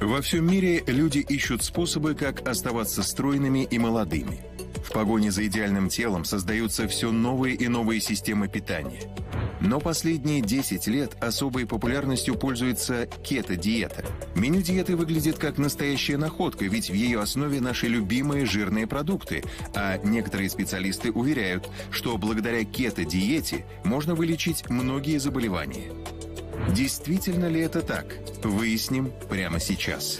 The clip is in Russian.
Во всем мире люди ищут способы, как оставаться стройными и молодыми. В погоне за идеальным телом создаются все новые и новые системы питания. Но последние 10 лет особой популярностью пользуется кето-диета. Меню диеты выглядит как настоящая находка, ведь в ее основе наши любимые жирные продукты, а некоторые специалисты уверяют, что благодаря кето-диете можно вылечить многие заболевания. Действительно ли это так? Выясним прямо сейчас.